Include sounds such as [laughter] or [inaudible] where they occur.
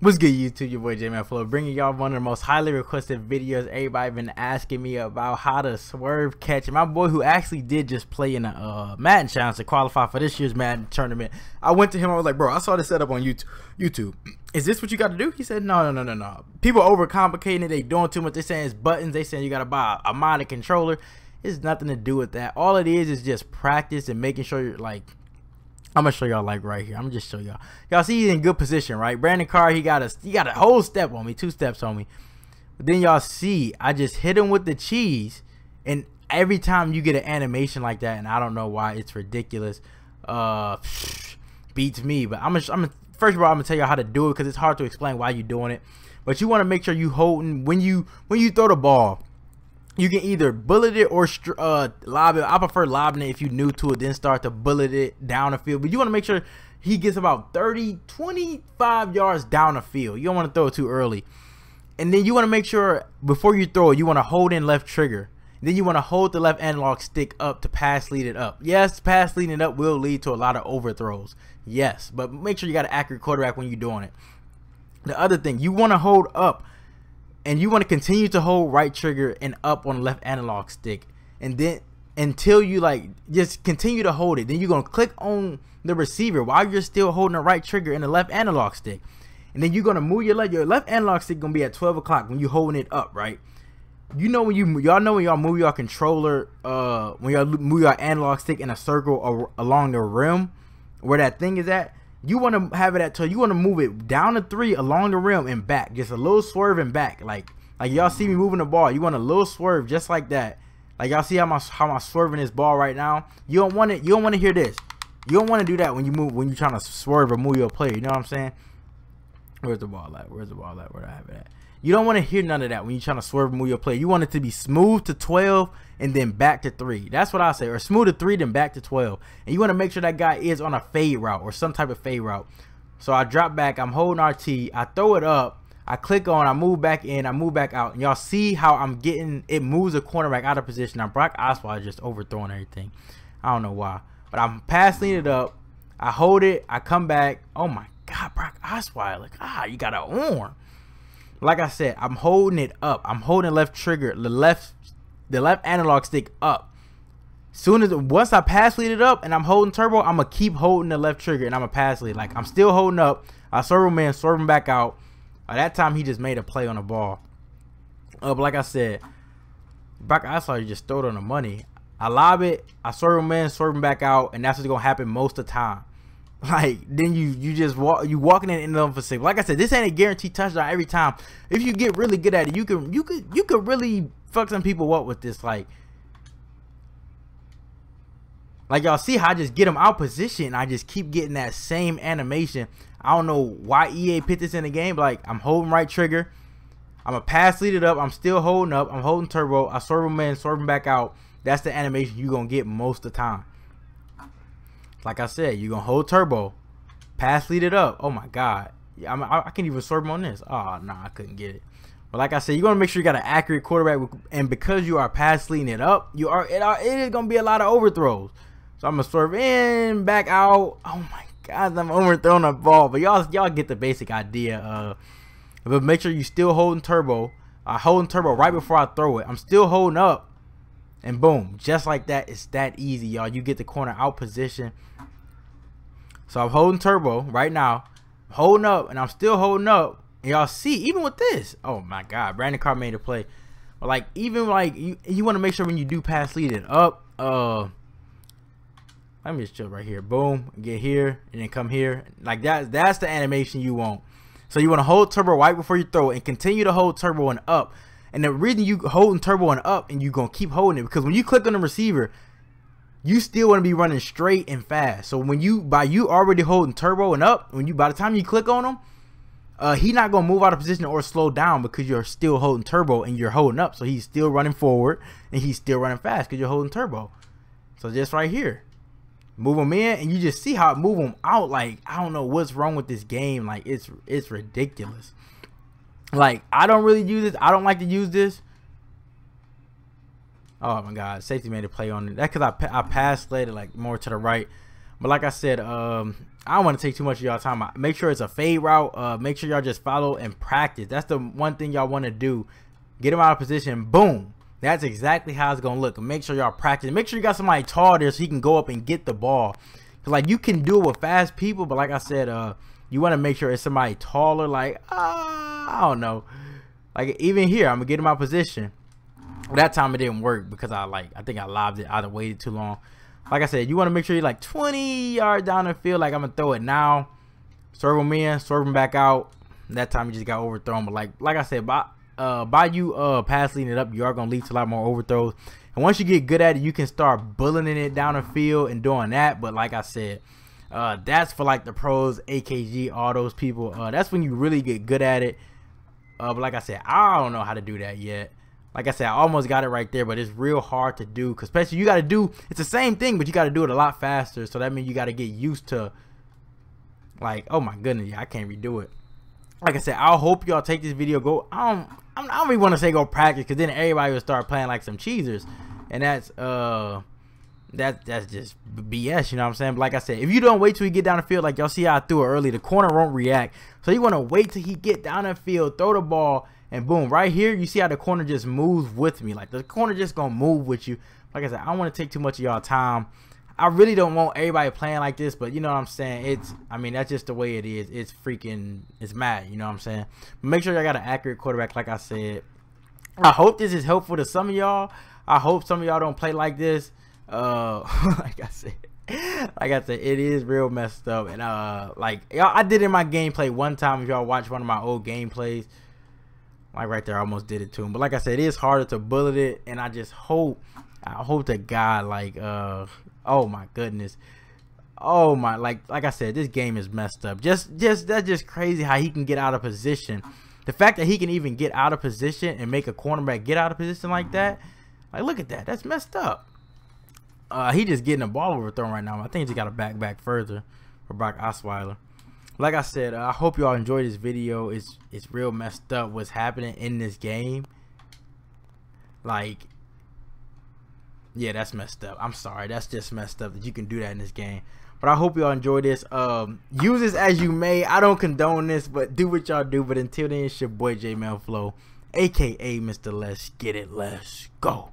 What's good YouTube, your boy J-Man Flow, bringing y'all one of the most highly requested videos everybody been asking me about how to swerve catch. My boy who actually did just play in a uh, Madden challenge to qualify for this year's Madden tournament. I went to him, I was like, bro, I saw this setup on YouTube. YouTube. Is this what you got to do? He said, no, no, no, no, no. People overcomplicating it, they doing too much. They saying it's buttons, they saying you got to buy a modded controller. It's nothing to do with that. All it is is just practice and making sure you're like I'm gonna show y'all like right here. I'm gonna just show y'all. Y'all see he's in good position, right? Brandon Carr, he got a he got a whole step on me, two steps on me. But then y'all see, I just hit him with the cheese, and every time you get an animation like that, and I don't know why it's ridiculous, uh, [sniffs] beats me. But I'm gonna, I'm gonna first of all, I'm gonna tell y'all how to do it because it's hard to explain why you're doing it. But you want to make sure you holding when you when you throw the ball you can either bullet it or uh, lob it. I prefer lobbing it if you're new to it, then start to bullet it down the field. But you want to make sure he gets about 30, 25 yards down the field. You don't want to throw it too early. And then you want to make sure before you throw it, you want to hold in left trigger. Then you want to hold the left analog stick up to pass lead it up. Yes, pass leading it up will lead to a lot of overthrows. Yes, but make sure you got an accurate quarterback when you're doing it. The other thing, you want to hold up and you want to continue to hold right trigger and up on left analog stick. And then until you like just continue to hold it. Then you're going to click on the receiver while you're still holding the right trigger and the left analog stick. And then you're going to move your left your left analog stick going to be at 12 o'clock when you're holding it up right? You know when you y'all know when y'all move your controller uh when y'all move your analog stick in a circle along the rim where that thing is at you want to have it at 12. You want to move it down to three along the rim and back. Just a little swerve and back. Like like y'all see me moving the ball. You want a little swerve just like that. Like y'all see how my how I'm swerving this ball right now. You don't want it. You don't want to hear this. You don't want to do that when you move when you're trying to swerve or move your player. You know what I'm saying? Where's the ball at? Where's the ball at? Where do I have it at? You don't want to hear none of that when you're trying to swerve and move your play. You want it to be smooth to 12 and then back to 3. That's what I say. Or smooth to 3 then back to 12. And you want to make sure that guy is on a fade route or some type of fade route. So I drop back. I'm holding RT. I throw it up. I click on. I move back in. I move back out. And y'all see how I'm getting it moves a cornerback out of position. Now Brock Osweiler just overthrowing everything. I don't know why. But I'm passing it up. I hold it. I come back. Oh my God, Brock Osweiler. Like, ah, you got an arm like I said, I'm holding it up. I'm holding left trigger, the left, the left analog stick up. Soon as once I pass lead it up and I'm holding turbo, I'm gonna keep holding the left trigger and I'm gonna pass lead. Like I'm still holding up. I serve him man, serve him back out. By that time, he just made a play on the ball. Uh, but like I said, back I saw you just throw it on the money. I lob it, I serve him in, serve him back out, and that's what's gonna happen most of the time. Like then you you just walk you walking in them for six. Like I said, this ain't a guaranteed touchdown every time. If you get really good at it, you can you could you could really fuck some people up with this. Like like y'all see how I just get them out position. I just keep getting that same animation. I don't know why EA put this in the game. like I'm holding right trigger. I'm a pass lead it up. I'm still holding up. I'm holding turbo. I serve him in, serve him back out. That's the animation you're gonna get most of the time. Like I said, you're going to hold turbo. Pass lead it up. Oh, my God. I, mean, I, I can't even swerve him on this. Oh, no, nah, I couldn't get it. But like I said, you're to make sure you got an accurate quarterback. And because you are pass leading it up, you are it, are, it is to be a lot of overthrows. So I'm going to swerve in, back out. Oh, my God. I'm overthrowing the ball. But y'all y'all get the basic idea. Uh, but make sure you still holding turbo. I uh, holding turbo right before I throw it. I'm still holding up and boom, just like that, it's that easy, y'all. You get the corner out position. So I'm holding turbo right now, holding up, and I'm still holding up. And y'all see, even with this, oh my God, Brandon Carr made a play. But like, even like you, you want to make sure when you do pass lead it up, uh, let me just chill right here. Boom, get here, and then come here. Like that, that's the animation you want. So you want to hold turbo right before you throw it, and continue to hold turbo and up and the reason you holding turbo and up and you gonna keep holding it because when you click on the receiver, you still want to be running straight and fast. So when you by you already holding turbo and up, when you by the time you click on him, uh, he not gonna move out of position or slow down because you're still holding turbo and you're holding up. So he's still running forward and he's still running fast because you're holding turbo. So just right here, move him in and you just see how it move him out. Like I don't know what's wrong with this game. Like it's it's ridiculous. Like, I don't really use this. I don't like to use this. Oh my God, safety made a play on it. That because I I passed later like more to the right, But like I said, um, I don't want to take too much of y'all time. Make sure it's a fade route. Uh, make sure y'all just follow and practice. That's the one thing y'all want to do. Get him out of position. Boom. That's exactly how it's gonna look. Make sure y'all practice. Make sure you got somebody tall there so he can go up and get the ball. Cause like you can do it with fast people, but like I said, uh, you want to make sure it's somebody taller. Like uh, I don't know. Like even here, I'm gonna get in my position. That time it didn't work because I like I think I lobbed it. I'd waited too long. Like I said, you want to make sure you're like 20 yards down the field. Like I'm gonna throw it now. Swerve him in, swerve him back out. That time he just got overthrown. But like like I said, by uh by you uh pass leading it up, you are gonna lead to a lot more overthrows. And once you get good at it, you can start bullying it down the field and doing that. But like I said, uh that's for like the pros, AKG, all those people. Uh that's when you really get good at it. Uh but like I said, I don't know how to do that yet like I said, I almost got it right there, but it's real hard to do. Cause especially you got to do it's the same thing, but you got to do it a lot faster. So that means you got to get used to. Like, oh my goodness, yeah, I can't redo it. Like I said, I hope y'all take this video. Go, I don't, I don't really want to say go practice, cause then everybody will start playing like some cheesers, and that's uh, that that's just BS. You know what I'm saying? But like I said, if you don't wait till he get down the field, like y'all see how I threw it early, the corner won't react. So you want to wait till he get down the field, throw the ball and boom, right here, you see how the corner just moves with me. Like the corner just gonna move with you. Like I said, I don't want to take too much of y'all time. I really don't want everybody playing like this, but you know what I'm saying? It's, I mean, that's just the way it is. It's freaking, it's mad, you know what I'm saying? Make sure y'all got an accurate quarterback, like I said. I hope this is helpful to some of y'all. I hope some of y'all don't play like this. Uh, [laughs] like I said, like I said, it is real messed up. And uh, like y'all, I did in my gameplay one time. If y'all watch one of my old gameplays, like right there, I almost did it to him. But like I said, it is harder to bullet it, and I just hope, I hope that God, like, uh, oh my goodness, oh my, like, like I said, this game is messed up. Just, just that's just crazy how he can get out of position. The fact that he can even get out of position and make a cornerback get out of position like that, like, look at that, that's messed up. Uh, he just getting the ball overthrown right now. I think he got to back back further for Brock Osweiler like I said, I hope y'all enjoyed this video. It's it's real messed up what's happening in this game. Like, yeah, that's messed up. I'm sorry, that's just messed up that you can do that in this game. But I hope y'all enjoy this. Um, use this as you may. I don't condone this, but do what y'all do. But until then, it's your boy Jmellflo, aka Mr. Let's Get It, Let's Go.